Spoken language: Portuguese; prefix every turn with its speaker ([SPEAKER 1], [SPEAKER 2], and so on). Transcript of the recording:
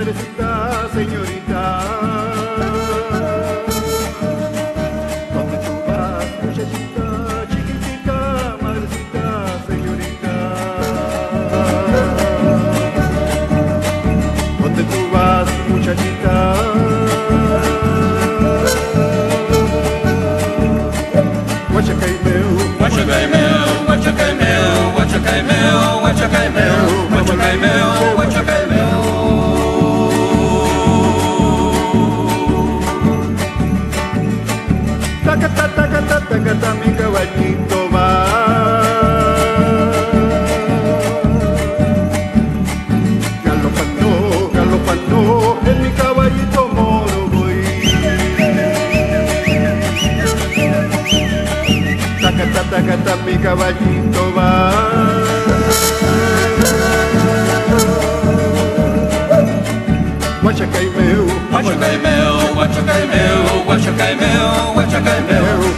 [SPEAKER 1] madrecita, señorita. ¿Dónde tú vas, muchachita, chiquitita, madrecita, señorita? ¿Dónde tú vas, muchachita? Guachacai meu,
[SPEAKER 2] Guaxacai meu, guaxacai
[SPEAKER 1] tacata, tacata, tacata, mi caballito va. Galopando, galopando, en mi caballito moro voy. Tacata, tacata, mi caballito va. Ué,
[SPEAKER 2] cai meu, ué, cai meu, ué, cai meu, ué, cai meu, meu.